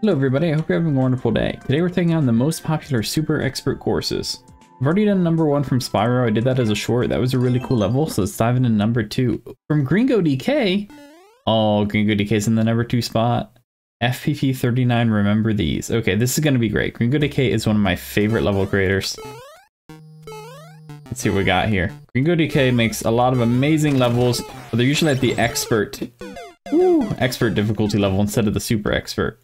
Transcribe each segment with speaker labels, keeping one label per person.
Speaker 1: Hello everybody, I hope you're having a wonderful day. Today we're taking on the most popular super expert courses. I've already done number one from Spyro, I did that as a short, that was a really cool level, so let's dive into number two. From Gringo DK, oh, Gringo DK's in the number two spot. FPP39, remember these. Okay, this is gonna be great. Gringo DK is one of my favorite level creators. Let's see what we got here. Gringo DK makes a lot of amazing levels, but they're usually at the expert, woo, expert difficulty level instead of the super expert.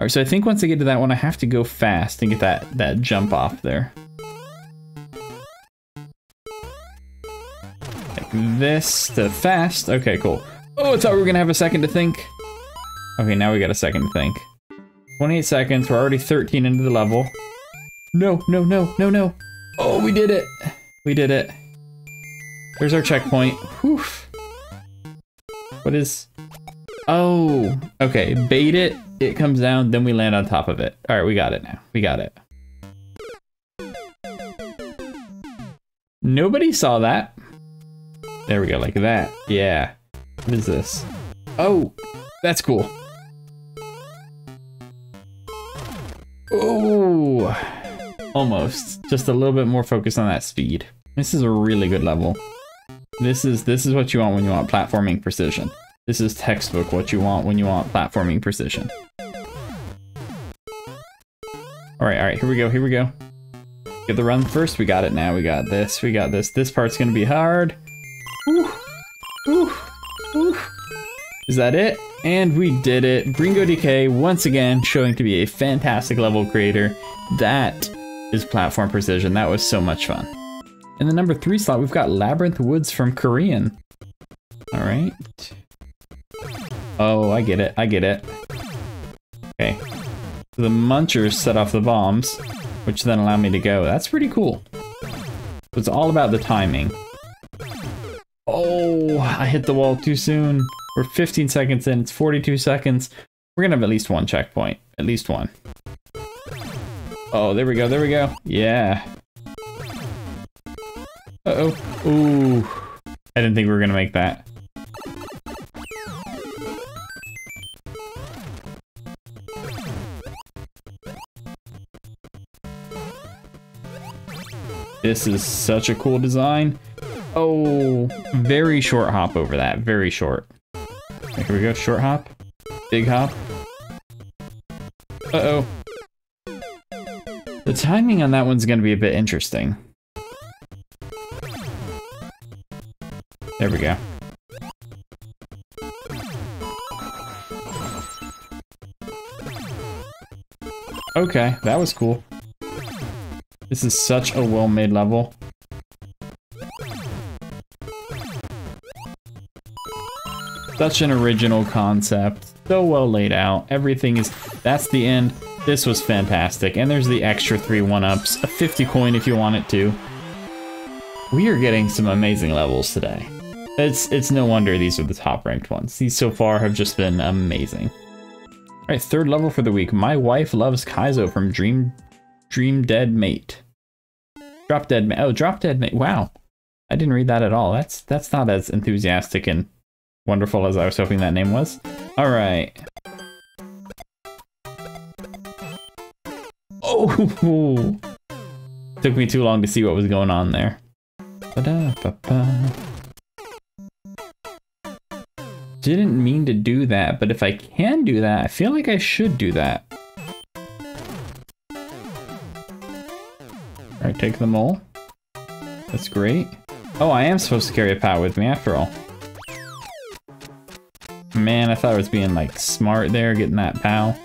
Speaker 1: All right, so I think once I get to that one, I have to go fast and get that, that jump off there. Like this to fast. Okay, cool. Oh, I thought we were gonna have a second to think. Okay, now we got a second to think. 28 seconds, we're already 13 into the level. No, no, no, no, no. Oh, we did it. We did it. There's our checkpoint. Whew. What is... Oh, okay, bait it, it comes down, then we land on top of it. All right, we got it now. We got it. Nobody saw that. There we go, like that. Yeah. What is this? Oh, that's cool. Oh, almost. Just a little bit more focus on that speed. This is a really good level. This is this is what you want when you want platforming precision. This is textbook what you want when you want platforming precision. Alright, alright, here we go, here we go. Get the run first, we got it now, we got this, we got this. This part's gonna be hard. Is that it? And we did it. Gringo DK, once again, showing to be a fantastic level creator. That is platform precision. That was so much fun. In the number three slot, we've got Labyrinth Woods from Korean. All right. Oh, I get it. I get it. Okay. The munchers set off the bombs, which then allow me to go. That's pretty cool. So it's all about the timing. Oh, I hit the wall too soon. We're 15 seconds in. It's 42 seconds. We're to have at least one checkpoint. At least one. Oh, there we go. There we go. Yeah. Uh-oh. Ooh. I didn't think we were to make that. This is such a cool design. Oh, very short hop over that. Very short. Here we go. Short hop. Big hop. Uh-oh. The timing on that one's going to be a bit interesting. There we go. Okay, that was cool. This is such a well-made level. Such an original concept. So well laid out. Everything is... That's the end. This was fantastic. And there's the extra three one-ups. A 50 coin if you want it to. We are getting some amazing levels today. It's it's no wonder these are the top ranked ones. These so far have just been amazing. All right, third level for the week. My wife loves Kaizo from Dream Dream Dead Mate. Drop Dead Mate. Oh, Drop Dead Mate. Wow. I didn't read that at all. That's that's not as enthusiastic and wonderful as I was hoping that name was. All right. Oh, took me too long to see what was going on there. Ba -da -ba -ba. Didn't mean to do that, but if I can do that, I feel like I should do that. Take the mole. That's great. Oh, I am supposed to carry a POW with me after all. Man, I thought I was being like smart there, getting that POW.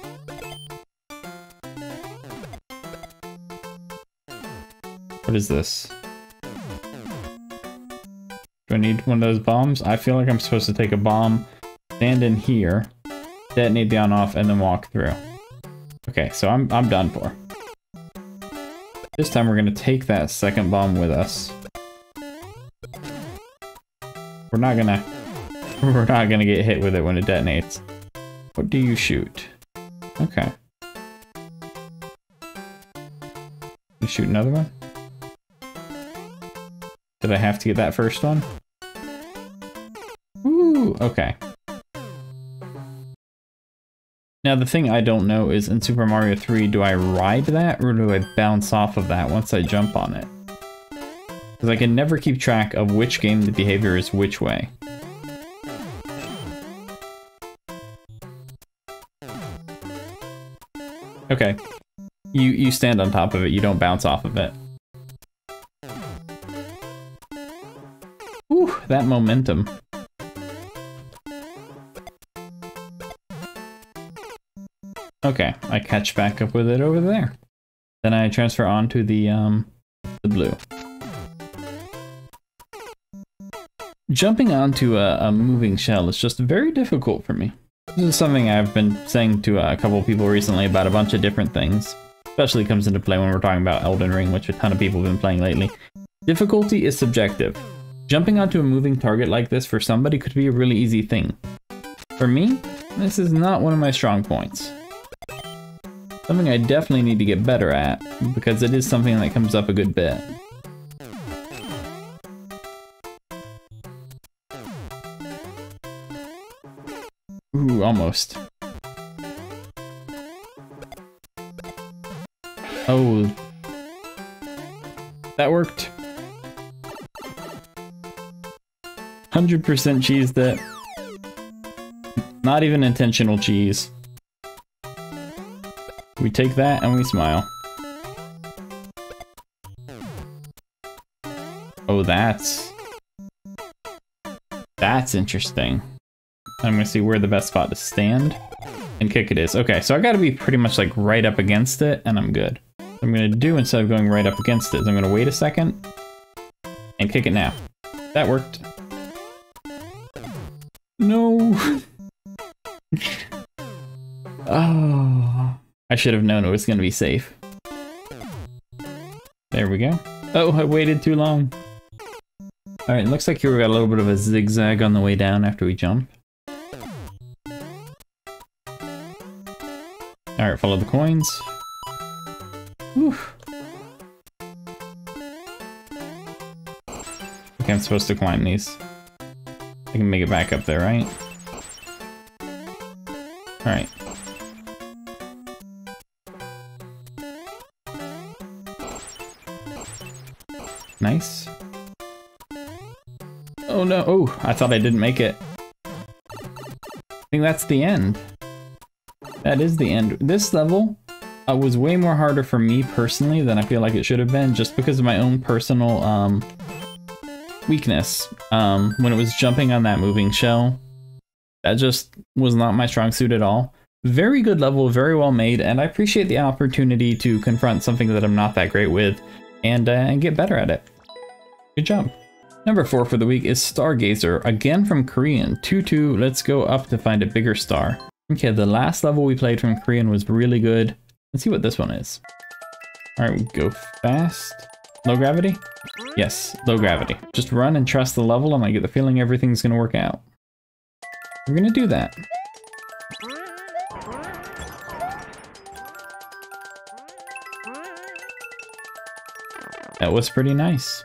Speaker 1: What is this? Do I need one of those bombs? I feel like I'm supposed to take a bomb, stand in here, detonate the on-off, and then walk through. Okay, so I'm, I'm done for. This time we're going to take that second bomb with us. We're not gonna... We're not gonna get hit with it when it detonates. What do you shoot? Okay. You shoot another one? Did I have to get that first one? Ooh, okay. Now the thing I don't know is in Super Mario 3, do I ride that or do I bounce off of that once I jump on it? Because I can never keep track of which game the behavior is which way. Okay. You you stand on top of it, you don't bounce off of it. Ooh, that momentum. Okay, I catch back up with it over there. Then I transfer onto the, um, the blue. Jumping onto a, a moving shell is just very difficult for me. This is something I've been saying to a couple people recently about a bunch of different things. Especially comes into play when we're talking about Elden Ring, which a ton of people have been playing lately. Difficulty is subjective. Jumping onto a moving target like this for somebody could be a really easy thing. For me, this is not one of my strong points. Something I definitely need to get better at, because it is something that comes up a good bit. Ooh, almost. Oh. That worked. 100% cheese that. Not even intentional cheese. We take that and we smile. Oh, that's... That's interesting. I'm gonna see where the best spot to stand and kick it is. Okay, so I gotta be pretty much like right up against it and I'm good. What I'm gonna do instead of going right up against it is I'm gonna wait a second and kick it now. That worked. I should have known it was going to be safe. There we go. Oh, I waited too long. Alright, looks like here we got a little bit of a zigzag on the way down after we jump. Alright, follow the coins. Whew. Okay, I'm supposed to climb these. I can make it back up there, right? Alright. Nice. Oh no, oh, I thought I didn't make it. I think that's the end. That is the end. This level uh, was way more harder for me personally than I feel like it should have been just because of my own personal um, weakness. Um, when it was jumping on that moving shell, that just was not my strong suit at all. Very good level, very well made, and I appreciate the opportunity to confront something that I'm not that great with and, uh, and get better at it. Good job. Number four for the week is Stargazer, again from Korean. 2-2, let's go up to find a bigger star. Okay, the last level we played from Korean was really good. Let's see what this one is. Alright, we go fast. Low gravity? Yes, low gravity. Just run and trust the level and I get the feeling everything's gonna work out. We're gonna do that. That was pretty nice.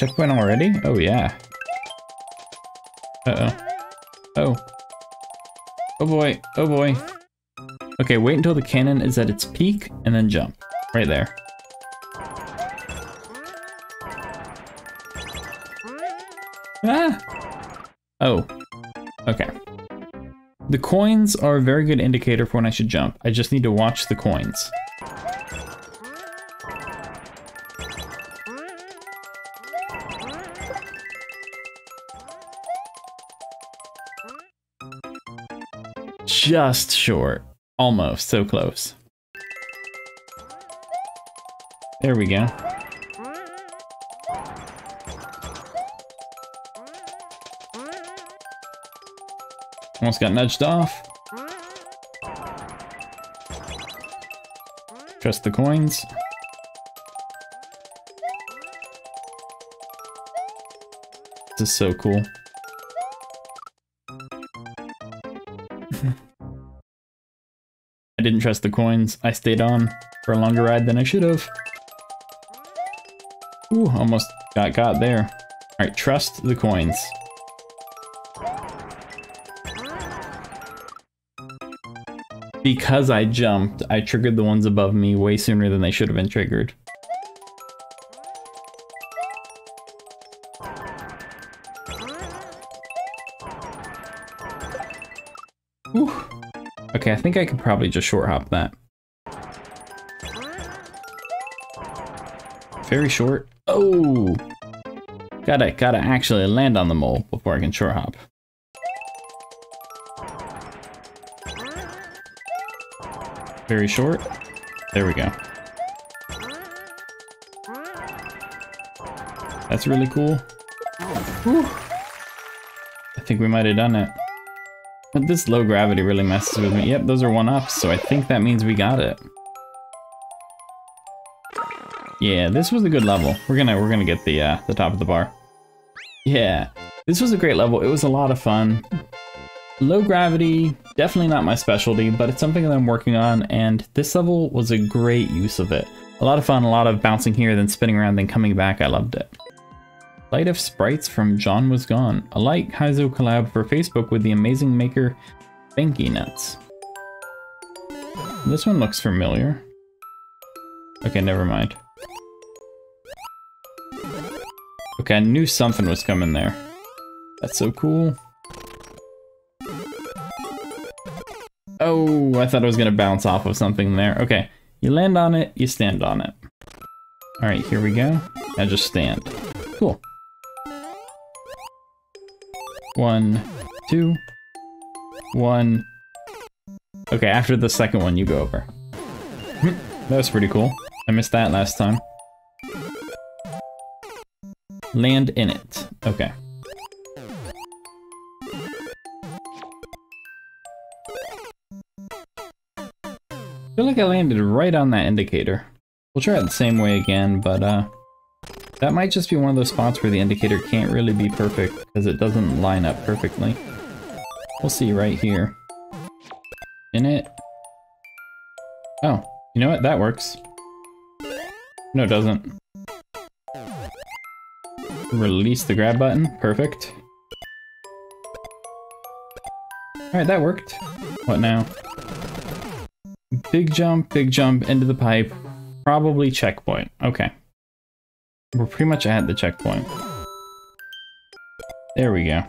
Speaker 1: Checkpoint already? Oh, yeah. Uh-oh. Oh. Oh boy, oh boy. Okay, wait until the cannon is at its peak, and then jump. Right there. Ah! Oh. Okay. The coins are a very good indicator for when I should jump. I just need to watch the coins. Just short. Almost, so close. There we go. Almost got nudged off. Trust the coins. This is so cool. Didn't trust the coins. I stayed on for a longer ride than I should have. Ooh, almost got got there. Alright, trust the coins. because I jumped, I triggered the ones above me way sooner than they should have been triggered. Okay, I think I could probably just short hop that. Very short. Oh! Gotta, gotta actually land on the mole before I can short hop. Very short. There we go. That's really cool. Whew. I think we might have done it. But this low gravity really messes with me. Yep, those are one-ups, so I think that means we got it. Yeah, this was a good level. We're gonna we're gonna get the uh, the top of the bar. Yeah, this was a great level. It was a lot of fun. Low gravity, definitely not my specialty, but it's something that I'm working on, and this level was a great use of it. A lot of fun, a lot of bouncing here, then spinning around, then coming back. I loved it. Light of Sprites from John Was Gone. A light Kaizo collab for Facebook with the amazing maker Banky Nuts. This one looks familiar. Okay, never mind. Okay, I knew something was coming there. That's so cool. Oh, I thought I was gonna bounce off of something there. Okay, you land on it, you stand on it. All right, here we go. I just stand. Cool. One, two, one. Okay, after the second one, you go over. that was pretty cool. I missed that last time. Land in it. Okay. I feel like I landed right on that indicator. We'll try it the same way again, but uh, that might just be one of those spots where the indicator can't really be perfect because it doesn't line up perfectly. We'll see right here. In it. Oh, you know what? That works. No, it doesn't. Release the grab button. Perfect. Alright, that worked. What now? Big jump, big jump into the pipe. Probably checkpoint. Okay. We're pretty much at the checkpoint. There we go.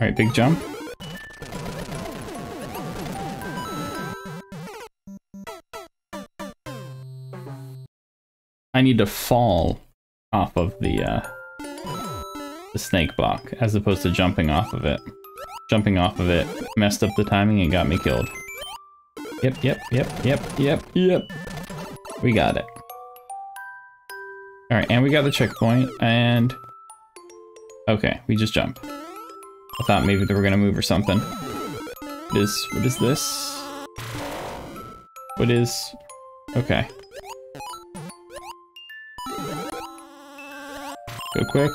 Speaker 1: Alright, big jump. I need to fall off of the uh, the snake block as opposed to jumping off of it. Jumping off of it messed up the timing and got me killed. Yep, yep, yep, yep, yep, yep. We got it. Alright, and we got the checkpoint, and... Okay, we just jump. I thought maybe they were gonna move or something. What is... what is this? What is... Okay. Go quick.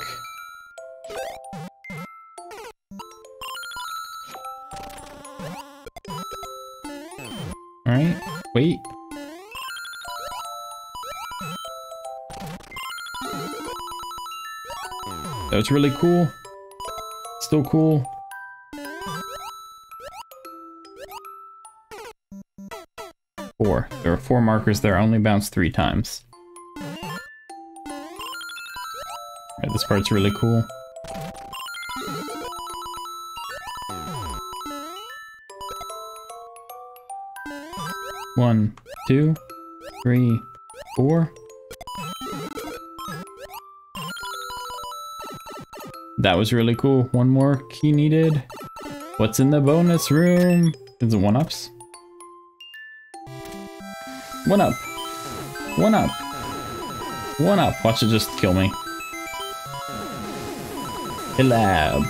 Speaker 1: Alright, wait. That was really cool. Still cool. Four. There are four markers there, I only bounce three times. Right, this part's really cool. One, two, three, four. That was really cool. One more key needed. What's in the bonus room? Is it one-ups? One up. One up. One up. Watch it just kill me. Lab.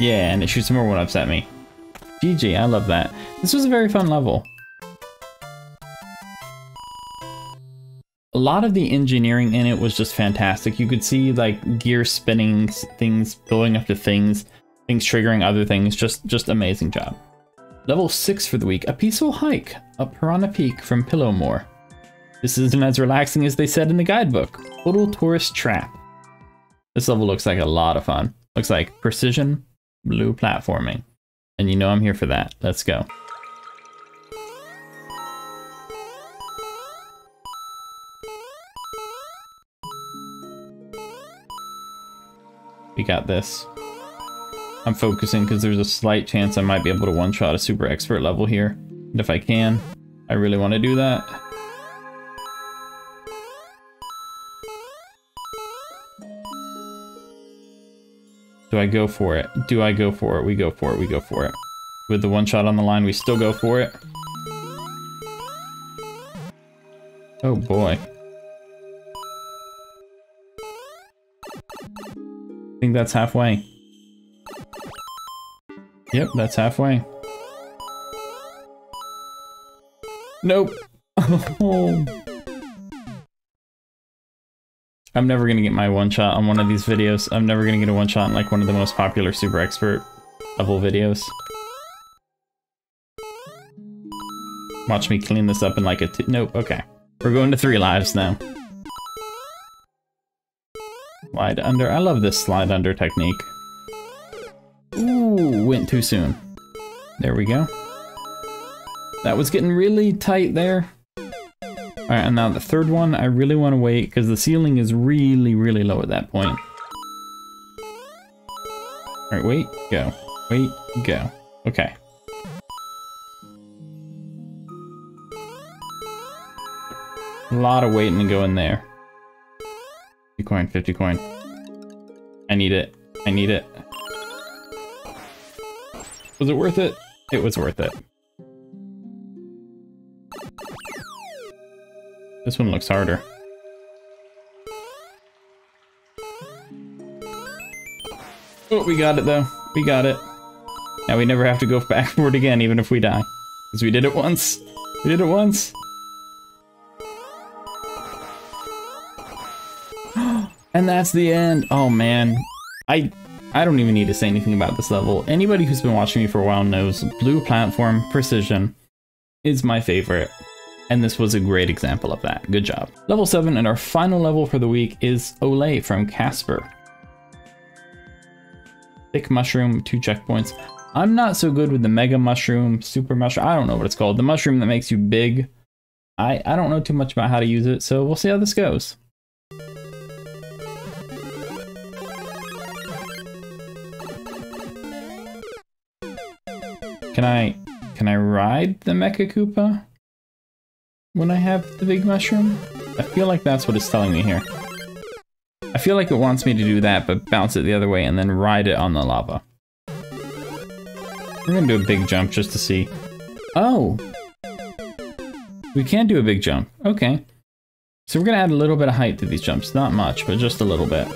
Speaker 1: Yeah, and it shoots more one-ups at me. GG, I love that. This was a very fun level. A lot of the engineering in it was just fantastic. You could see like gear spinning, things going up to things, things triggering other things. Just, just amazing job. Level 6 for the week, a peaceful hike up Piranha Peak from Pillowmore. This isn't as relaxing as they said in the guidebook. Total tourist trap. This level looks like a lot of fun. Looks like precision, blue platforming. And you know I'm here for that. Let's go. We got this. I'm focusing because there's a slight chance I might be able to one-shot a super expert level here. And if I can, I really want to do that. Do I go for it? Do I go for it? We go for it. We go for it. With the one shot on the line, we still go for it. Oh boy. Think that's halfway. Yep, that's halfway. Nope. I'm never gonna get my one shot on one of these videos. I'm never gonna get a one shot in like one of the most popular super expert level videos. Watch me clean this up in like a nope, okay. We're going to three lives now. Slide under. I love this slide under technique. Ooh, went too soon. There we go. That was getting really tight there. Alright, and now the third one, I really want to wait because the ceiling is really, really low at that point. Alright, wait, go. Wait, go. Okay. A lot of waiting to go in there. 50 coin, 50 coin. I need it. I need it. Was it worth it? It was worth it. This one looks harder. Oh, we got it though. We got it. Now we never have to go back for it again, even if we die. Because we did it once. We did it once. And that's the end. Oh man. I I don't even need to say anything about this level. Anybody who's been watching me for a while knows blue platform precision is my favorite. And this was a great example of that. Good job. Level 7 and our final level for the week is Olay from Casper. Thick mushroom, two checkpoints. I'm not so good with the mega mushroom, super mushroom, I don't know what it's called. The mushroom that makes you big. I, I don't know too much about how to use it, so we'll see how this goes. Can I, can I ride the Mecha Koopa? When I have the big mushroom? I feel like that's what it's telling me here. I feel like it wants me to do that, but bounce it the other way and then ride it on the lava. We're gonna do a big jump just to see. Oh! We can do a big jump. Okay. So we're gonna add a little bit of height to these jumps. Not much, but just a little bit.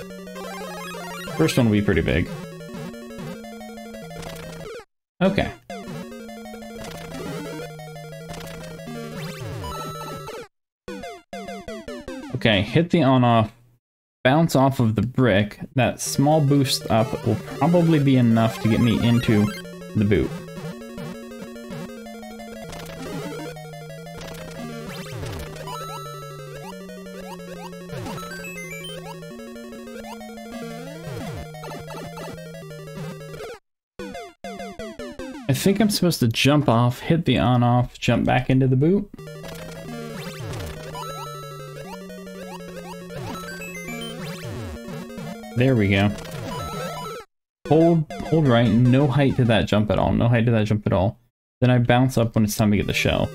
Speaker 1: First one will be pretty big. Okay. Okay, hit the on-off bounce off of the brick, that small boost up will probably be enough to get me into the boot. I think I'm supposed to jump off, hit the on-off, jump back into the boot. There we go. Hold, hold right, no height to that jump at all, no height to that jump at all. Then I bounce up when it's time to get the shell.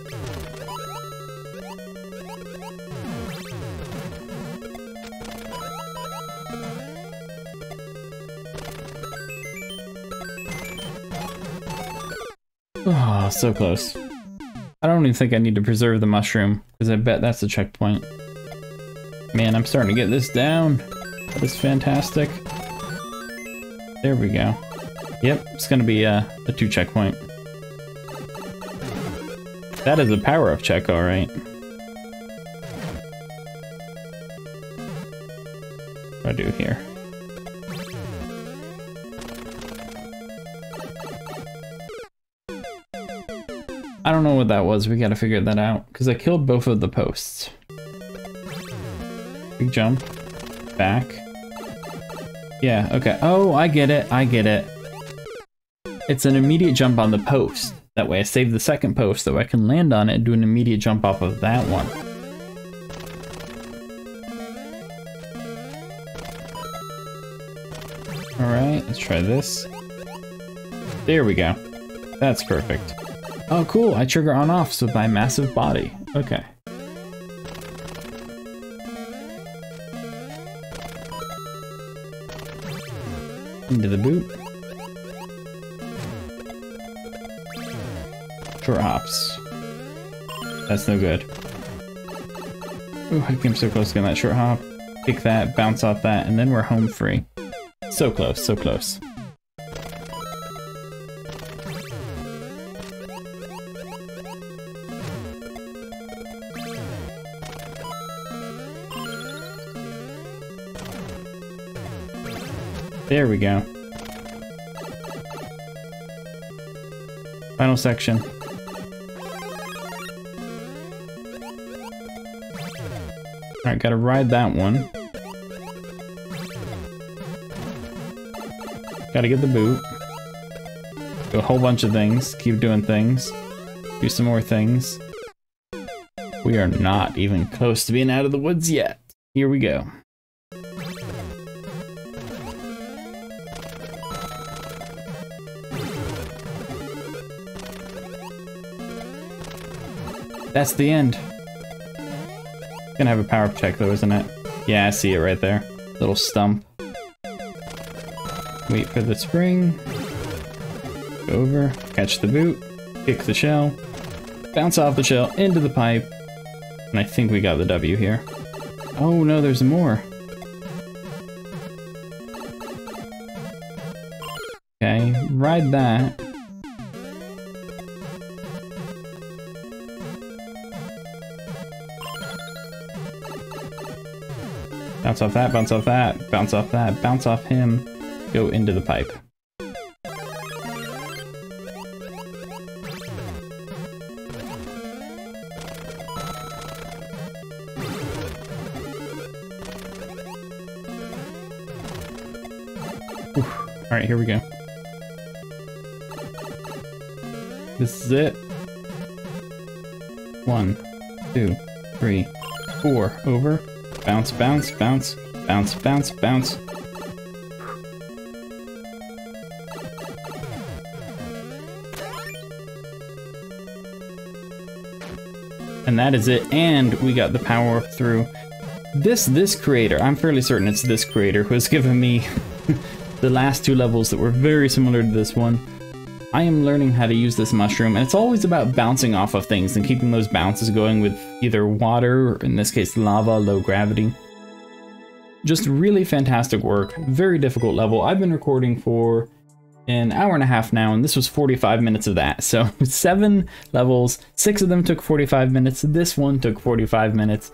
Speaker 1: Oh, so close. I don't even think I need to preserve the mushroom, because I bet that's the checkpoint. Man, I'm starting to get this down. That is fantastic. There we go. Yep, it's gonna be a, a two checkpoint. That is a power up check, alright. What do I do here? I don't know what that was, we gotta figure that out. Because I killed both of the posts. Big jump. Back. Yeah, okay. Oh, I get it. I get it. it's an immediate jump on the post. That way I save the second post so I can land on it and do an immediate jump off of that one. Alright, let's try this. There we go. That's perfect. Oh cool, I trigger on off with my massive body. Okay. Into the boot. Hops. That's no good. Ooh, I came so close to getting that short hop. Pick that, bounce off that, and then we're home free. So close, so close. There we go. Final section. Alright, gotta ride that one. Gotta get the boot. Do a whole bunch of things. Keep doing things. Do some more things. We are not even close to being out of the woods yet. Here we go. That's the end. Gonna have a power check though, isn't it? Yeah, I see it right there. Little stump. Wait for the spring. Over, catch the boot, kick the shell, bounce off the shell into the pipe, and I think we got the W here. Oh no, there's more. Okay, ride that. Bounce off that, bounce off that, bounce off that, bounce off him, go into the pipe. Alright, here we go. This is it. One, two, three, four, over. Bounce, bounce, bounce, bounce, bounce, bounce. And that is it, and we got the power through. This, this creator, I'm fairly certain it's this creator who has given me the last two levels that were very similar to this one. I am learning how to use this mushroom, and it's always about bouncing off of things and keeping those bounces going with either water, or in this case lava, low gravity. Just really fantastic work, very difficult level. I've been recording for an hour and a half now, and this was 45 minutes of that. So seven levels, six of them took 45 minutes, this one took 45 minutes.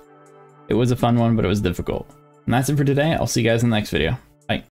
Speaker 1: It was a fun one, but it was difficult. And that's it for today. I'll see you guys in the next video.